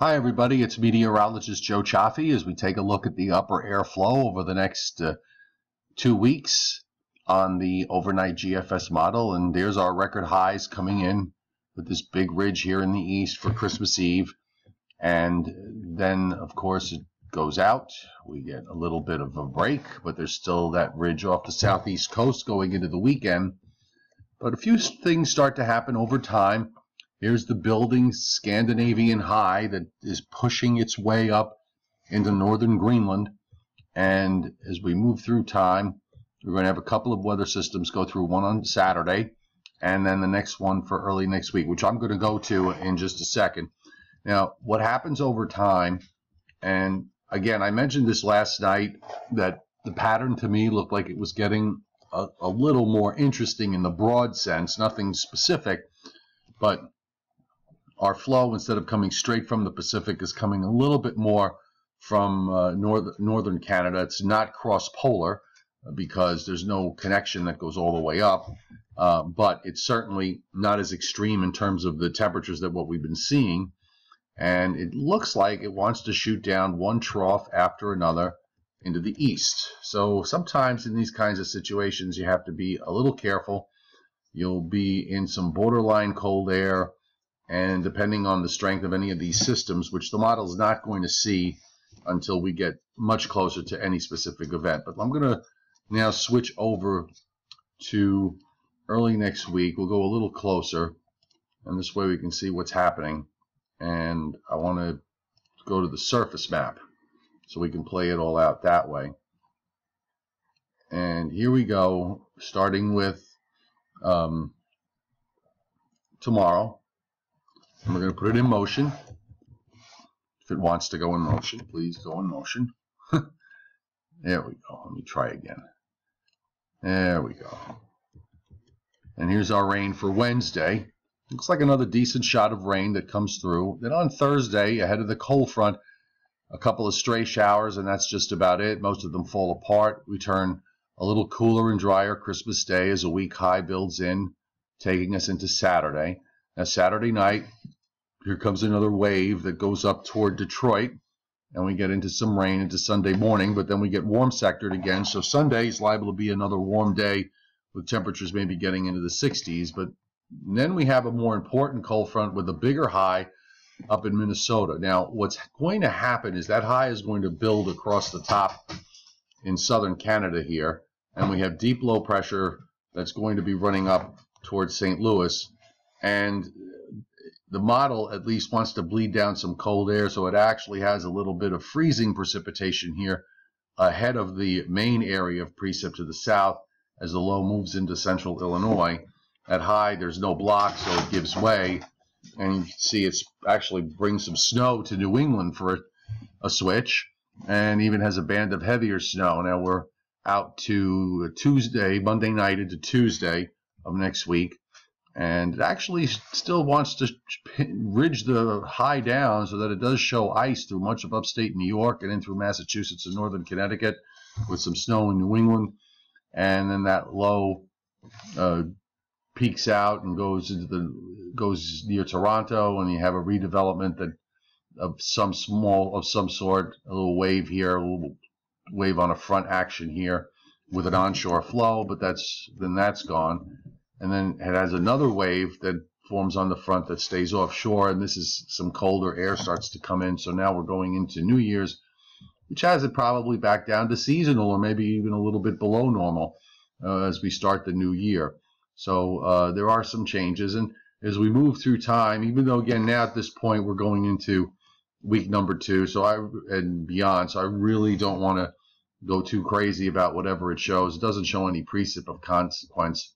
Hi everybody, it's meteorologist Joe Cioffi as we take a look at the upper air flow over the next uh, two weeks on the overnight GFS model. And there's our record highs coming in with this big ridge here in the east for Christmas Eve. And then of course it goes out. We get a little bit of a break but there's still that ridge off the southeast coast going into the weekend. But a few things start to happen over time Here's the building Scandinavian high that is pushing its way up into northern Greenland. And as we move through time, we're going to have a couple of weather systems go through, one on Saturday, and then the next one for early next week, which I'm going to go to in just a second. Now, what happens over time, and again, I mentioned this last night, that the pattern to me looked like it was getting a, a little more interesting in the broad sense, nothing specific, but our flow, instead of coming straight from the Pacific, is coming a little bit more from uh, north, northern Canada. It's not cross-polar uh, because there's no connection that goes all the way up, uh, but it's certainly not as extreme in terms of the temperatures that what we've been seeing. And it looks like it wants to shoot down one trough after another into the east. So sometimes in these kinds of situations, you have to be a little careful. You'll be in some borderline cold air and depending on the strength of any of these systems, which the model is not going to see until we get much closer to any specific event. But I'm going to now switch over to early next week. We'll go a little closer, and this way we can see what's happening. And I want to go to the surface map so we can play it all out that way. And here we go, starting with um, tomorrow. And we're going to put it in motion. If it wants to go in motion, please go in motion. there we go. Let me try again. There we go. And here's our rain for Wednesday. Looks like another decent shot of rain that comes through. Then on Thursday, ahead of the cold front, a couple of stray showers, and that's just about it. Most of them fall apart. We turn a little cooler and drier Christmas Day as a weak high builds in, taking us into Saturday. Now, Saturday night, here comes another wave that goes up toward Detroit, and we get into some rain into Sunday morning, but then we get warm sectored again. So Sunday is liable to be another warm day with temperatures maybe getting into the 60s. But then we have a more important cold front with a bigger high up in Minnesota. Now, what's going to happen is that high is going to build across the top in southern Canada here, and we have deep low pressure that's going to be running up towards St. Louis. And the model at least wants to bleed down some cold air, so it actually has a little bit of freezing precipitation here ahead of the main area of precip to the south as the low moves into central Illinois. At high, there's no block, so it gives way. And you can see it's actually brings some snow to New England for a, a switch, and even has a band of heavier snow. Now we're out to Tuesday, Monday night into Tuesday of next week and it actually still wants to ridge the high down so that it does show ice through much of upstate New York and in through Massachusetts and northern Connecticut with some snow in New England. And then that low uh, peaks out and goes into the goes near Toronto and you have a redevelopment that of some small of some sort a little wave here a little wave on a front action here with an onshore flow but that's then that's gone and then it has another wave that forms on the front that stays offshore and this is some colder air starts to come in. So now we're going into New Year's which has it probably back down to seasonal or maybe even a little bit below normal uh, as we start the new year. So uh, there are some changes. And as we move through time even though again now at this point we're going into week number two so I and beyond so I really don't want to go too crazy about whatever it shows. It doesn't show any precip of consequence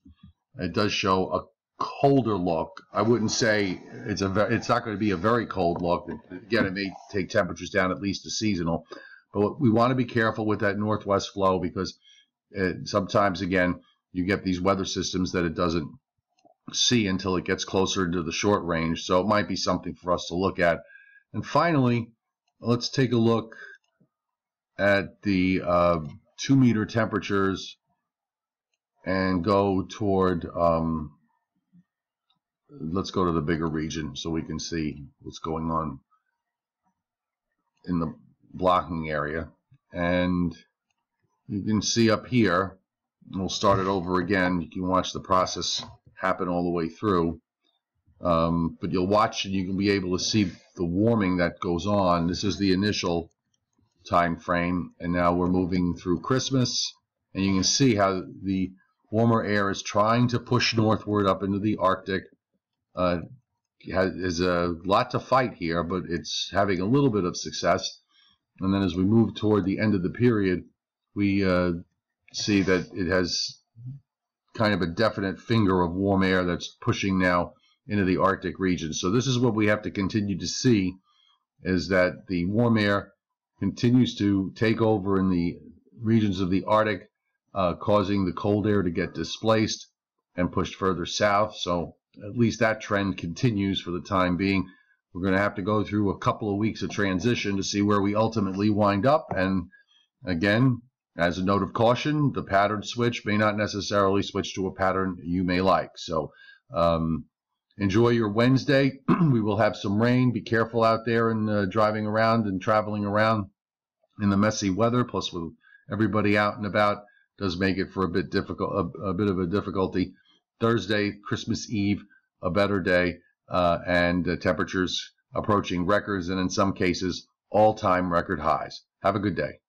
it does show a colder look. I wouldn't say it's a it's not going to be a very cold look. Again, it may take temperatures down at least to seasonal, but we want to be careful with that northwest flow because it, sometimes again you get these weather systems that it doesn't see until it gets closer to the short range. So it might be something for us to look at. And finally, let's take a look at the uh, two meter temperatures and go toward, um, let's go to the bigger region so we can see what's going on. in the blocking area. And you can see up here, we'll start it over again. You can watch the process happen all the way through. Um, but you'll watch and you can be able to see the warming that goes on. This is the initial time frame, and now we're moving through Christmas, and you can see how the warmer air is trying to push northward up into the Arctic. Uh, has a lot to fight here, but it's having a little bit of success. And then as we move toward the end of the period, we uh, see that it has kind of a definite finger of warm air that's pushing now into the Arctic region. So this is what we have to continue to see is that the warm air continues to take over in the regions of the Arctic, uh, causing the cold air to get displaced and pushed further south. So at least that trend continues for the time being. We're going to have to go through a couple of weeks of transition to see where we ultimately wind up. And again, as a note of caution, the pattern switch may not necessarily switch to a pattern you may like. So um, enjoy your Wednesday. we will have some rain. Be careful out there and uh, driving around and traveling around in the messy weather. Plus, with everybody out and about, does make it for a bit difficult, a, a bit of a difficulty. Thursday, Christmas Eve, a better day, uh, and uh, temperatures approaching records, and in some cases, all-time record highs. Have a good day.